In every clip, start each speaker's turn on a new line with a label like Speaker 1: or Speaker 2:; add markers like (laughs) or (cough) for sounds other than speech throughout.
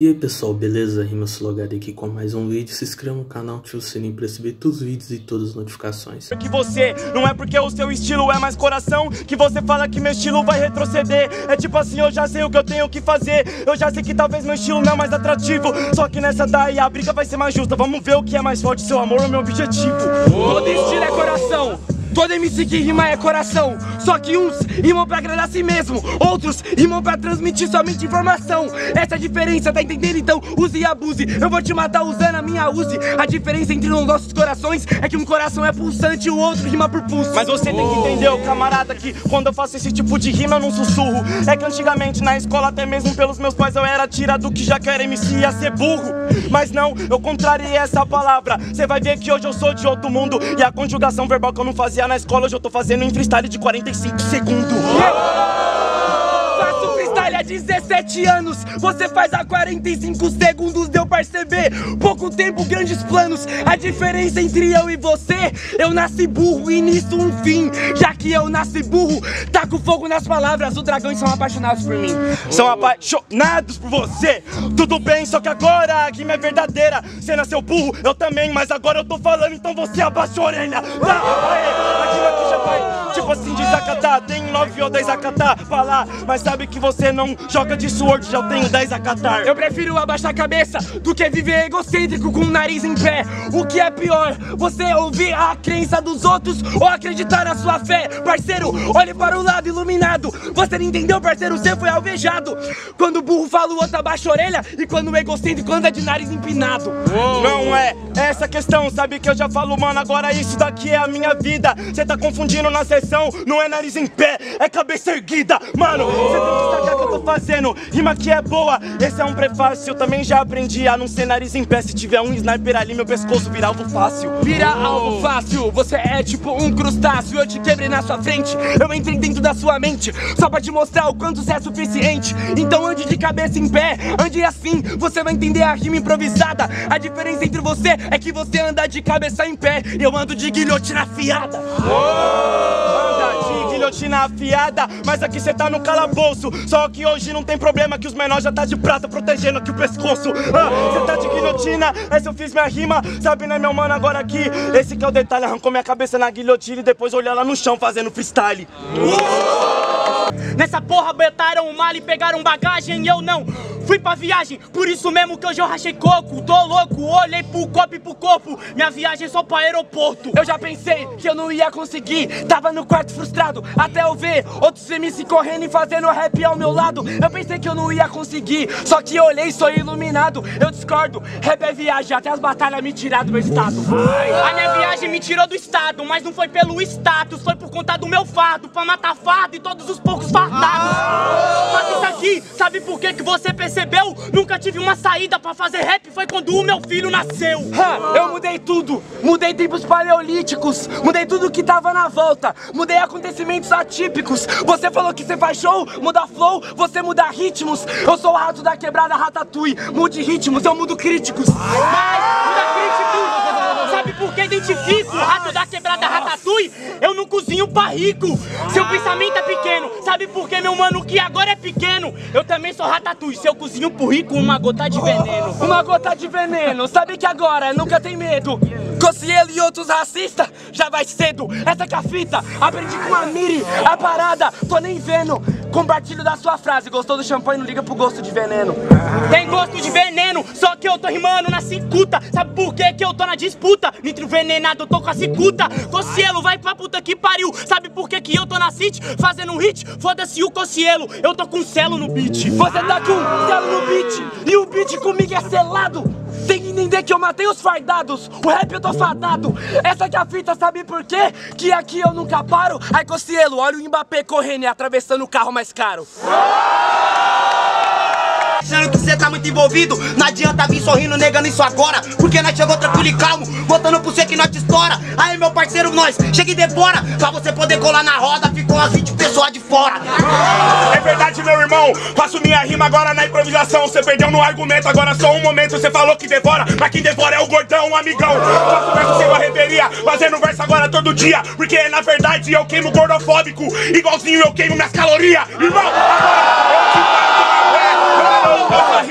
Speaker 1: E aí pessoal, beleza? Rima Slogado aqui com mais um vídeo. Se inscreva no canal, ative o sininho para receber todos os vídeos e todas as notificações.
Speaker 2: Que você não é porque o seu estilo é mais coração que você fala que meu estilo vai retroceder. É tipo assim, eu já sei o que eu tenho que fazer. Eu já sei que talvez meu estilo não é mais atrativo. Só que nessa daí a briga vai ser mais justa. Vamos ver o que é mais forte, seu amor ou meu objetivo.
Speaker 3: Todo estilo é coração. Todo MC que rima é coração. Só que uns rimam pra agradar a si mesmo, outros rimam pra transmitir somente informação. Essa é a diferença, tá entendendo? Então use e abuse. Eu vou te matar usando a minha use. A diferença entre os nossos corações é que um coração é pulsante e o outro rima por pulso.
Speaker 2: Mas você tem que entender, ô camarada, que quando eu faço esse tipo de rima eu não sussurro. É que antigamente na escola, até mesmo pelos meus pais, eu era tirado que já quer MC ia ser burro. Mas não, eu contrariei essa palavra. Você vai ver que hoje eu sou de outro mundo. E a conjugação verbal que eu não fazia na escola, hoje eu tô fazendo em freestyle de 45 segundos.
Speaker 3: Faço freestyle há 17 anos, você faz há 45 segundos, deu pra perceber? Pouco tempo, grandes planos. A diferença entre eu e você, eu nasci burro e nisso um fim. Já que eu nasci burro, taco fogo nas palavras, os dragões são apaixonados por mim.
Speaker 2: São apaixonados por você. Tudo bem, só que agora a rima é verdadeira. Você nasceu burro, eu também, mas agora eu tô falando, então você abaixa a orelha. Tá? Aê, aqui já vai, tipo assim, desacatar. Tem nove ou dez a catar, falar. Mas sabe que você não joga de sword, já tenho dez a catar.
Speaker 3: Eu prefiro abaixar a cabeça do que viver egocêntrico com o nariz em pé. O que é pior, você ouvir a crença dos outros ou acreditar na sua fé? Parceiro, olhe para o lado iluminado. Você não entendeu, parceiro? Você foi alvejado. Quando o burro fala, o outro abaixa a orelha. E quando o egocêntrico anda de nariz empinado.
Speaker 2: Não é essa questão, sabe que eu já falo, mano, agora isso daqui é a minha vida. Cê tá confundindo na sessão, não é nariz em pé, é cabeça erguida. Mano, cê tem que sacar o que eu tô fazendo, rima que é boa, esse é um prefácio. Eu também já aprendi a não ser nariz em pé. Se tiver um sniper ali, meu pescoço vira alvo fácil.
Speaker 3: Vira alvo fácil, você é tipo um crustáceo. Eu te quebrei na sua frente, eu entrei dentro da sua mente, só pra te mostrar o quanto você é suficiente. Então ande de cabeça em pé, ande assim, você vai entender a rima improvisada. A diferença entre você é que você anda de cabeça em pé, eu ando de guilhotina afiada.
Speaker 2: De guilhotina afiada, mas aqui cê tá no calabouço. Só que hoje não tem problema que os menores já tá de prata protegendo aqui o pescoço. Ah, cê tá de guilhotina, essa eu fiz minha rima, sabe né meu mano? Agora aqui, esse que é o detalhe, arrancou minha cabeça na guilhotina e depois olhar lá no chão fazendo freestyle.
Speaker 4: Nessa porra botaram o mal e pegaram bagagem e eu não Fui pra viagem, por isso mesmo que hoje eu rachei coco. Tô louco, olhei pro copo e pro corpo. Minha viagem é só pro aeroporto.
Speaker 3: Eu já pensei que eu não ia conseguir. Tava no quarto frustrado, até eu ver Outros MC correndo e fazendo rap ao meu lado. Eu pensei que eu não ia conseguir Só que eu olhei e sou iluminado. Eu discordo, rap é viagem Até as batalhas me tiraram do meu estado.
Speaker 4: A minha viagem me tirou do estado Mas não foi pelo status, foi por conta do meu fardo. Pra matar fardo e todos os poucos fardados. Que isso aqui, sabe por que que você percebeu? Nunca tive uma saída pra fazer rap Foi quando o meu filho nasceu
Speaker 3: Ha, eu mudei tudo, mudei tempos paleolíticos, mudei tudo que tava na volta, mudei acontecimentos atípicos. Você falou que você faz show, muda flow, você muda ritmos. Eu sou o rato da quebrada Ratatouille, mude ritmos, eu mudo críticos.
Speaker 4: Mas, muda crítico Sabe por que identifico o rato da quebrada Ratatouille? Eu não cozinho pra rico Seu pensamento é pequeno Sabe por que meu mano que agora é pequeno? Eu também sou Ratatouille Se eu cozinho pro rico, uma gota de veneno
Speaker 3: Uma gota de veneno, sabe que agora nunca tem medo. Cossielo e outros racistas, já vai cedo. Essa que é a fita, aprendi com a Miri, a parada, tô nem vendo. Compartilho da sua frase, gostou do champanhe, não liga pro gosto de veneno.
Speaker 4: Tem gosto de veneno, só que eu tô rimando na cicuta. Sabe por que que eu tô na disputa? Nitro envenenado, eu tô com a cicuta. Cossielo, vai pra puta que pariu. Sabe por que que eu tô na city? Fazendo um hit, foda-se o Cossielo. Eu tô com celo no beat.
Speaker 3: Você tá com celo no beat, e o beat comigo é selado. Tem que entender que eu matei os fardados, o rap eu tô fadado. Essa que é a fita, sabe por quê? Que aqui eu nunca paro. Ai, Cossielo, olha o Mbappé correndo e atravessando o carro mais caro.
Speaker 5: Achando que cê tá muito envolvido, não adianta vir sorrindo, negando isso agora. Porque nós chegou tranquilo e calmo, botando pro cê que nós te estoura. Aí, meu parceiro, nós chega e devora. Pra você poder colar na roda, ficou umas 20 pessoas de fora.
Speaker 2: É verdade, meu irmão. Faço minha rima agora na improvisação. Você perdeu no argumento, agora só um momento. Você falou que devora, mas quem devora é o gordão, amigão. Faço verso sem barreveria, fazendo verso agora todo dia. Porque na verdade eu queimo gordofóbico, igualzinho eu queimo minhas calorias. Irmão, agora eu te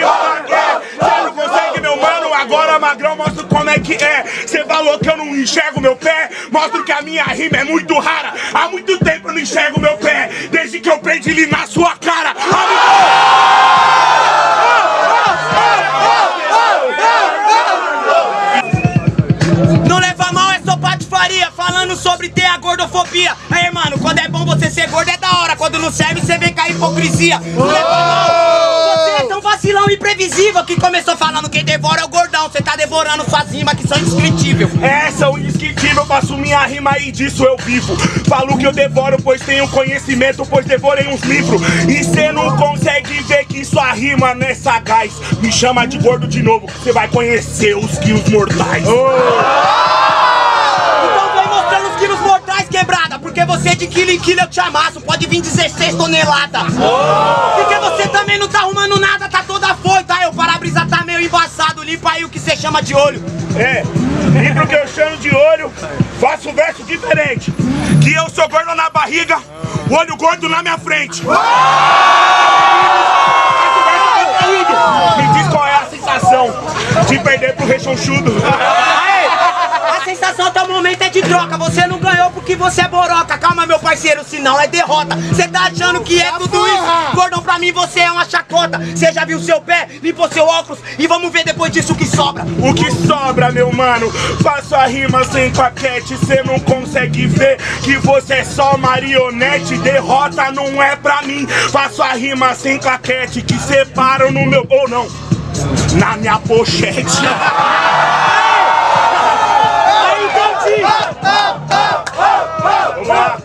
Speaker 2: consegue, agora não consegue, meu mano, agora magrão, mostro
Speaker 6: como é que é. Você falou que eu não enxergo meu pé, mostro que a minha rima é muito rara. Há muito tempo eu não enxergo meu pé, desde que eu pendili na sua cara.
Speaker 5: Não leva mal, é só patifaria Falando sobre ter a gordofobia Aí, mano, quando é bom você ser gordo é da hora Quando não serve, você vem com a hipocrisia Não leva mal você e imprevisível que começou falando quem devora é o gordão. Você tá devorando suas rimas que são indescritíveis.
Speaker 6: É, são indescritíveis, eu faço minha rima e disso eu vivo. Falo que eu devoro, pois tenho conhecimento, pois devorei uns livros. E cê não consegue ver que sua rima não é sagaz. Me chama de gordo de novo, que cê vai conhecer os quilos mortais.
Speaker 5: Então vem mostrando os quilos mortais, quebrada. Porque você de quilo em quilo eu te amasso. Pode vir 16 toneladas. Porque você também não tá arrumando nada, tá toda foita. Aí o para-brisa tá meio embaçado. Limpa aí o que você chama de olho.
Speaker 6: É, e pro que eu chamo de olho, faço um verso diferente. Que eu sou gordo na barriga, o olho gordo na minha frente. Faço verso conteúdo. Me diz qual é a sensação de perder pro rechonchudo. (laughs)
Speaker 5: Aê, a sensação até o momento é de troca. Você não ganhou porque você é boroca. Calma, meu parceiro, senão é derrota. Você tá achando que é tudo isso? Gordão, pra mim você é uma chacota. Você já viu seu pé, limpou seu óculos e vamos ver depois disso o que sobra.
Speaker 6: O que sobra, meu mano? Faço a rima sem paquete, cê não consegue ver que você é só marionete. Derrota não é pra mim. Faço a rima sem claquete, que separam no meu. Ou não, na minha pochete. (laughs) Vamos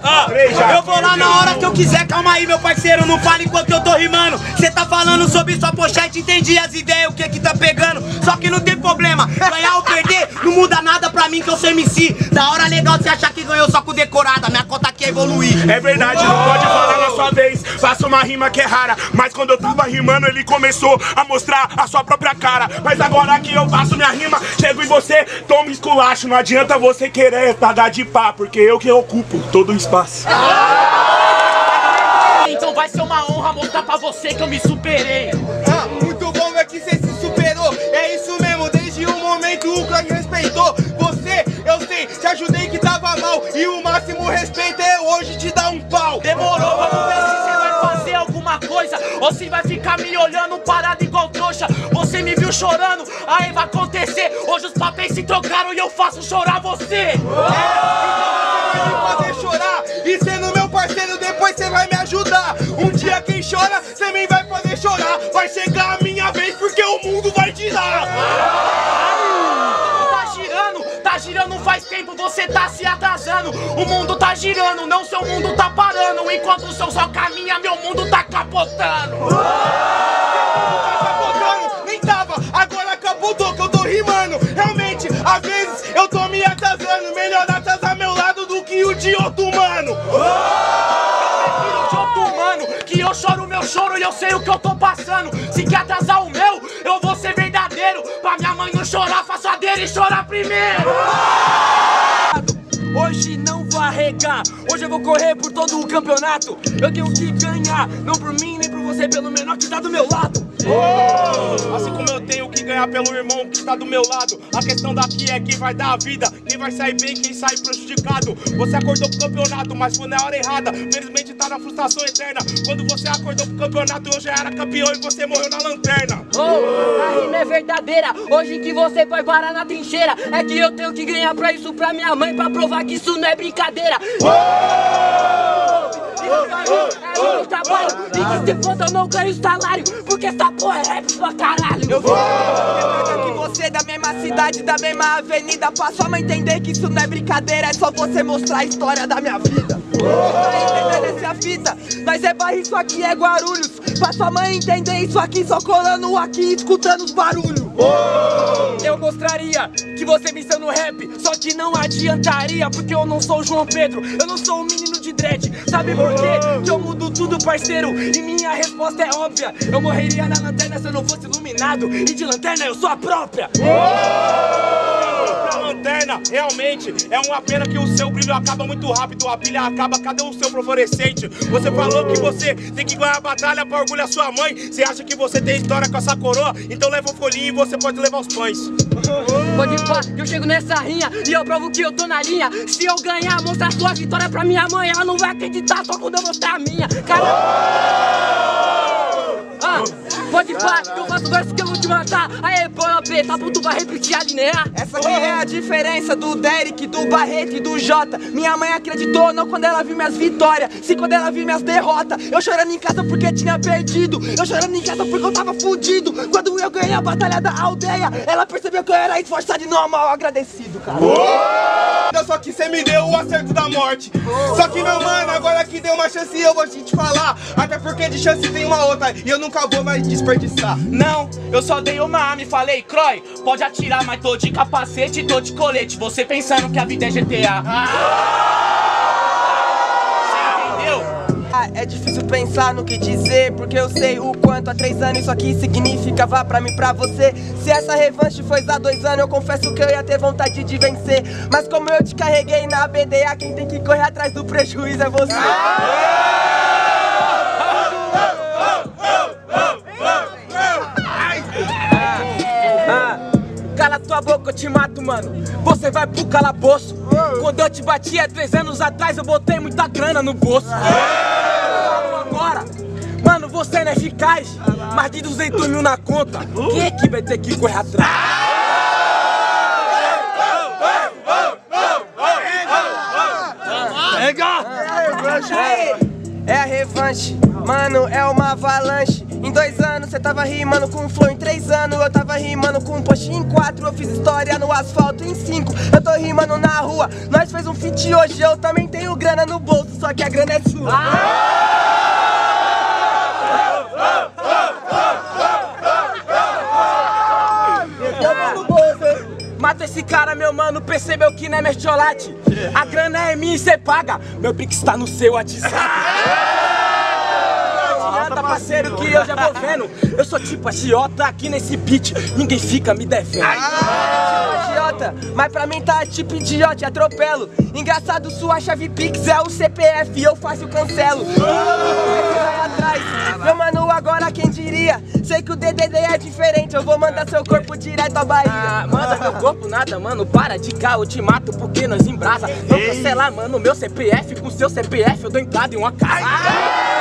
Speaker 5: Eu vou lá na hora que eu quiser, calma aí, meu parceiro. Não fale enquanto eu tô rimando. Cê tá falando sobre sua pochete, entendi as ideias, o que que tá pegando. Só que não tem problema, ganhar ou perder não muda nada pra mim que eu sou MC. Da hora legal você achar que ganhou só com decorada. Minha conta aqui é evoluir.
Speaker 6: É verdade, não pode falar na sua vez. Faço uma rima que é rara. Mas quando eu tava rimando, ele começou a mostrar a sua própria cara. Mas agora que eu faço minha rima, chego em você, toma esculacho. Não adianta você querer pagar de pá, porque eu que ocupo todo o espaço.
Speaker 4: Então vai ser uma honra mostrar pra você que eu me superei.
Speaker 7: Ah, muito bom é que você se superou. É isso mesmo, desde o momento o clã respeitou. Você, eu sei, te ajudei que tava mal. E o máximo respeito é hoje te dar um pau.
Speaker 4: Demorou, vamos ver se você vai fazer alguma coisa ou se vai ficar me olhando parado igual trouxa. Você me viu chorando, aí vai acontecer. Hoje os papéis se trocaram e eu faço chorar você.
Speaker 7: Você vai me ajudar. Um dia quem chora, também vai fazer chorar. Vai chegar a minha vez porque o mundo vai girar.
Speaker 4: Tá girando, tá girando faz tempo, você tá se atrasando. O mundo tá girando, não seu mundo tá parando. Enquanto o seu só caminha, meu mundo tá capotando.
Speaker 7: Tá sabotando, nem tava, agora capotou que eu tô rimando. Realmente, às vezes eu tô me atrasando. Melhor atrasar meu lado do que o de outro mano.
Speaker 4: Choro o meu choro e eu sei o que eu tô passando. Se quer atrasar o meu, eu vou ser verdadeiro. Pra minha mãe não chorar, faço a dele chorar primeiro. Hoje não vou arregar, hoje eu vou correr por todo o campeonato. Eu tenho que ganhar, não por mim nem por você, pelo menor que tá do meu lado.
Speaker 6: Assim como eu tenho ganhar pelo irmão que está do meu lado. A questão daqui é quem vai dar a vida, quem vai sair bem, quem sai prejudicado. Você acordou pro campeonato, mas foi na hora errada. Felizmente tá na frustração eterna. Quando você acordou pro campeonato, eu já era campeão e você morreu na lanterna.
Speaker 4: Oh, a rima é verdadeira. Hoje que você vai parar na trincheira. É que eu tenho que ganhar pra isso pra minha mãe, pra provar que isso não é brincadeira. Isso é meu trabalho. E que se foda eu não ganho salário. Porque essa porra é rap pra caralho.
Speaker 7: Eu vou que você é da mesma cidade, da mesma avenida. Pra sua mãe entender que isso não é brincadeira, é só você mostrar a história da minha vida. Tá entendendo essa fita? Nós é bairro, isso aqui é Guarulhos. Pra sua mãe entender isso aqui, só colando aqui, escutando os barulhos.
Speaker 4: Eu gostaria que você me no rap, só que não adiantaria, porque eu não sou o João Pedro, eu não sou um menino de dread. Sabe por quê? Que eu mudo tudo, parceiro, e minha resposta é óbvia. Eu morreria na lanterna se eu não fosse iluminado, e de lanterna eu sou a própria.
Speaker 6: Realmente, é uma pena que o seu brilho acaba muito rápido. A pilha acaba, cadê o seu fluorescente? Você falou que você tem que ganhar a batalha pra orgulhar sua mãe. Você acha que você tem história com essa coroa? Então leva o folhinho e você pode levar os pães.
Speaker 3: Pode pá, eu chego nessa rinha e eu provo que eu tô na linha. Se eu ganhar, mostrar sua vitória pra minha mãe, ela não vai acreditar só quando eu mostrar a minha. Caramba! Ah, pode pá, que eu faço verso que eu vou te matar. Aê, bola preta, tu vai repetir a linear.
Speaker 7: Essa aqui é a diferença do Derek, do Barreto e do Jota. Minha mãe acreditou não quando ela viu minhas vitórias, sim quando ela viu minhas derrotas. Eu chorando em casa porque tinha perdido. Eu chorando em casa porque eu tava fudido. Quando eu ganhei a batalha da aldeia, ela percebeu que eu era esforçado e não mal agradecido, cara.
Speaker 8: Só que cê me deu o acerto da morte. Só que, meu mano, agora que deu uma chance eu vou te falar. Até porque de chance tem uma outra e eu nunca vou mais desperdiçar.
Speaker 9: Não, eu só dei uma arma e falei, Croy, pode atirar, mas tô de capacete e tô de colete. Você pensando que a vida é GTA. Você entendeu?
Speaker 7: Ah, É difícil pensar no que dizer, porque eu sei o quanto há três anos isso aqui significava pra mim, pra você. Se essa revanche foi há dois anos, eu confesso que eu ia ter vontade de vencer. Mas como eu te carreguei na BDA, quem tem que correr atrás do prejuízo é você.
Speaker 10: Ah, Tua boca, eu te mato, mano. Você vai pro calabouço. Quando eu te bati há três anos atrás, eu botei muita grana no bolso. Agora, mano, você não é eficaz. Mais de 200 mil na conta. Quem é que vai ter que correr atrás?
Speaker 7: É a revanche, mano, é uma avalanche. Dois anos cê tava rimando com flow, em três anos eu tava rimando com post, em quatro eu fiz história no asfalto, em cinco eu tô rimando na rua. Nós fez um feat hoje, eu também tenho grana no bolso, só que a grana é sua.
Speaker 10: Mata esse cara, meu mano, percebeu que não é mercholate. A grana é minha e cê paga. Meu Pix tá no seu WhatsApp. (laughs) Parceiro, que eu já vou vendo. Eu sou tipo agiota aqui nesse beat. Ninguém fica me devendo.
Speaker 7: idiota, mas pra mim tá tipo idiota, e atropelo. Engraçado, sua chave Pix é o CPF, eu faço cancelo. Vai atrás, meu mano, agora quem diria? Sei que o DDD é diferente, eu vou mandar seu corpo direto à Bahia.
Speaker 10: Ah, manda meu corpo nada, mano. Para de cá, eu te mato porque nós embrasa. Não cancelar, mano, meu CPF com seu CPF eu dou entrada em uma casa.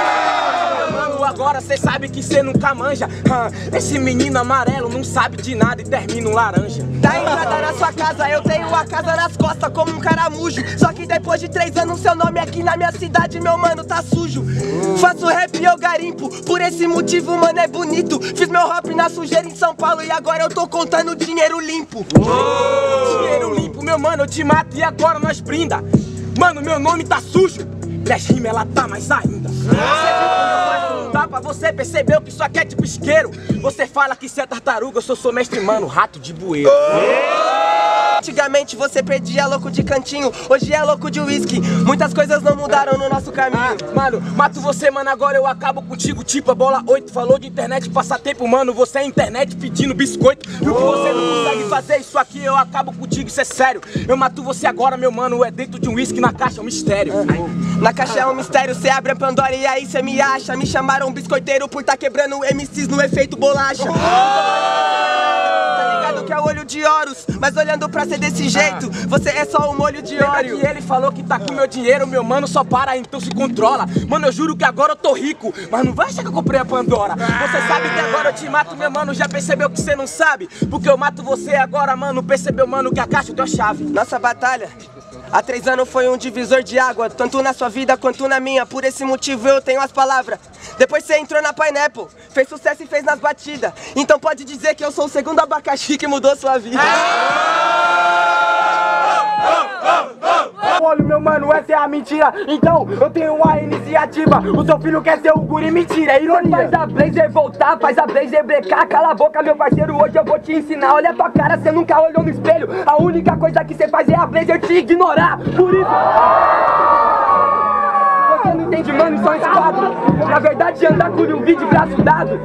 Speaker 10: Agora cê sabe que cê nunca manja. Esse menino amarelo não sabe de nada e termina um laranja.
Speaker 7: Dá entrada na sua casa, eu tenho a casa nas costas como um caramujo. Só que depois de três anos, seu nome aqui na minha cidade, meu mano, tá sujo. Faço rap e eu garimpo, por esse motivo, mano, é bonito. Fiz meu rap na sujeira em São Paulo e agora eu tô contando dinheiro limpo.
Speaker 10: Dinheiro limpo, meu mano, eu te mato e agora nós brinda. Mano, meu nome tá sujo. Minhas rimas, ela tá mais ainda. Tapa, você percebeu que isso aqui é tipo isqueiro. Você fala que cê é tartaruga, eu sou seu mestre, mano, rato de bueiro.
Speaker 7: Antigamente você perdia louco de cantinho, hoje é louco de uísque. Muitas coisas não mudaram no nosso caminho.
Speaker 10: Ah, mano, mato você, mano, agora eu acabo contigo, tipo a bola 8. Falou de internet, passatempo, mano, você é internet pedindo biscoito. Viu que você não consegue fazer isso aqui, eu acabo contigo, isso é sério. Eu mato você agora, meu mano, é dentro de um uísque na caixa, é um mistério.
Speaker 7: Na caixa é um mistério, cê abre a Pandora e aí cê me acha. Me chamaram biscoiteiro por tá quebrando MCs no efeito bolacha. Que é olho de Horus, mas olhando pra ser desse jeito, você é só um molho de óleo.
Speaker 10: que ele falou que tá com meu dinheiro, meu mano, só para, então se controla. Mano, eu juro que agora eu tô rico, mas não vai achar que eu comprei a Pandora. Você sabe que agora eu te mato, meu mano, já percebeu que você não sabe? Porque eu mato você agora, mano, percebeu, mano, que a caixa tua chave.
Speaker 7: Nossa batalha há três anos foi um divisor de água, tanto na sua vida quanto na minha. Por esse motivo eu tenho as palavras. Depois você entrou na Pineapple, fez sucesso e fez nas batidas. Então pode dizer que eu sou o segundo abacaxi que mudou sua vida.
Speaker 10: Olha, meu mano, essa é a mentira. Então eu tenho uma iniciativa. O seu filho quer ser o guri, mentira, é ironia.
Speaker 3: Faz a Blazer voltar, faz a Blazer brecar. Cala a boca, meu parceiro, hoje eu vou te ensinar. Olha a tua cara, você nunca olhou no espelho. A única coisa que você faz é a Blazer te ignorar. Por isso. Você não entende, mano, um esquadro. Na verdade, andar com um vídeo de braço dado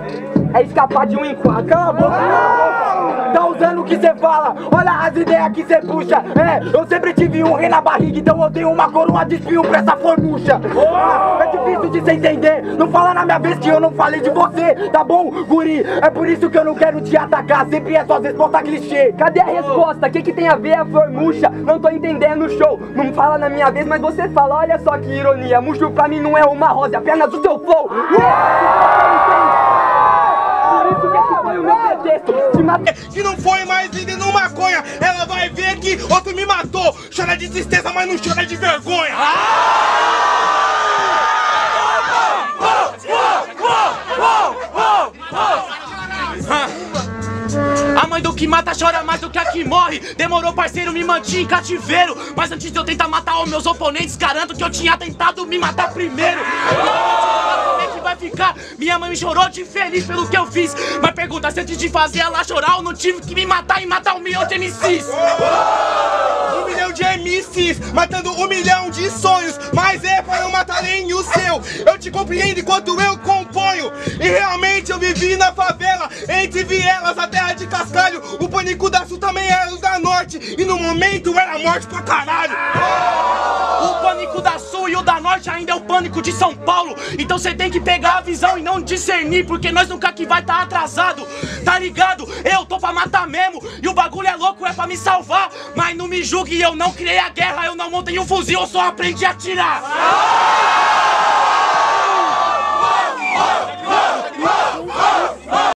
Speaker 3: é escapar de um enquadro. Cala a boca. Tá usando o que cê fala, olha as ideias que cê puxa. É, eu sempre tive um rei na barriga, então eu tenho uma coroa de espinho pra essa formucha. Ah, é difícil de cê entender, não fala na minha vez que eu não falei de você, tá bom, guri? É por isso que eu não quero te atacar, sempre é suas respostas clichê. Cadê a resposta? O que, que tem a ver a formucha? Não tô entendendo o show. Não fala na minha vez, mas você fala, olha só que ironia. Murcho pra mim não é uma rosa, é apenas o seu flow. Que esse pretexto. Te matar.
Speaker 8: Se não foi mais vendendo maconha, ela vai ver que outro me matou. Chora de tristeza, mas não chora de vergonha.
Speaker 4: A mãe do que mata chora mais do que a que morre. Demorou, parceiro, me mantinha em cativeiro. Mas antes de eu tentar matar os meus oponentes, garanto que eu tinha tentado me matar primeiro. Que vai ficar? Minha mãe me chorou de feliz pelo que eu fiz. Mas pergunta se antes de fazer ela chorar, eu não tive que me matar e matar um milhão de MCs.
Speaker 8: Um milhão de MCs, matando um milhão de sonhos. Mas é pra não matar nem o seu. Eu te compreendo enquanto eu componho. E realmente eu vivi na favela, entre vielas, a terra de cascalho. O pânico da sul também era o da norte. E no momento era morte pra caralho.
Speaker 4: O pânico da da Norte ainda é o pânico de São Paulo. Então você tem que pegar a visão e não discernir, porque nós nunca que vai estar tá atrasado, tá ligado? Eu tô pra matar mesmo, e o bagulho é louco, é pra me salvar. Mas não me julgue, eu não criei a guerra, eu não montei um fuzil, eu só aprendi a tirar. Ah!